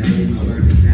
I did my work.